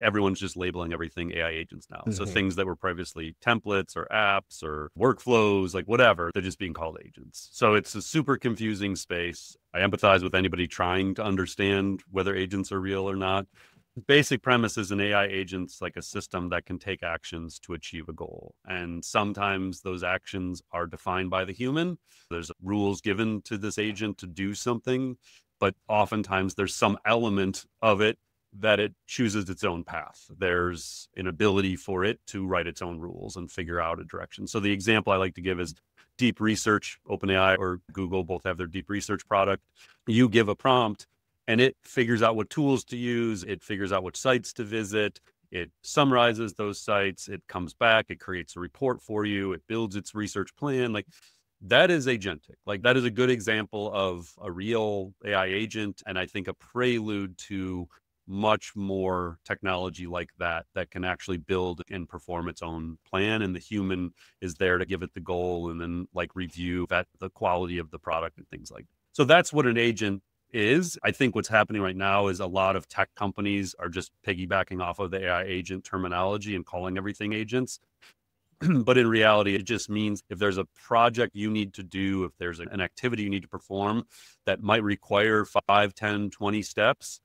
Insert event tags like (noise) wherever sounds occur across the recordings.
everyone's just labeling everything AI agents now. Mm-hmm. So things that were previously templates or apps or workflows, like whatever, they're just being called agents. So it's a super confusing space. I empathize with anybody trying to understand whether agents are real or not. Basic premise is an AI agent's like a system that can take actions to achieve a goal. And sometimes those actions are defined by the human. There's rules given to this agent to do something, but oftentimes there's some element of it that it chooses its own path. There's an ability for it to write its own rules and figure out a direction. So the example I like to give is deep research. OpenAI or Google both have their deep research product. You give a prompt and it figures out what tools to use, it figures out which sites to visit, it summarizes those sites, it comes back, it creates a report for you, it builds its research plan. Like that is agentic. Like that is a good example of a real AI agent. And I think a prelude to much more technology like that that can actually build and perform its own plan and the human is there to give it the goal and then like review that the quality of the product and things like that. so that's what an agent is i think what's happening right now is a lot of tech companies are just piggybacking off of the ai agent terminology and calling everything agents (clears throat) but in reality it just means if there's a project you need to do if there's an activity you need to perform that might require 5 10 20 steps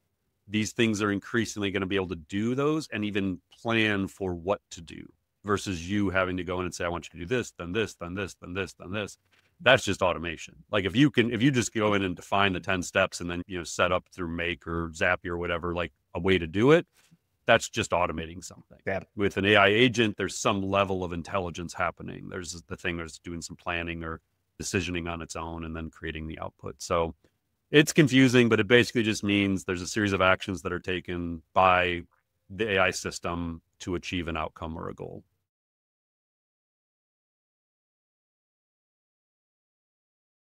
these things are increasingly going to be able to do those and even plan for what to do versus you having to go in and say, I want you to do this, then this, then this, then this, then this. That's just automation. Like if you can, if you just go in and define the 10 steps and then, you know, set up through Make or Zapier or whatever, like a way to do it, that's just automating something. Yeah. With an AI agent, there's some level of intelligence happening. There's the thing that's doing some planning or decisioning on its own and then creating the output. So it's confusing, but it basically just means there's a series of actions that are taken by the AI system to achieve an outcome or a goal.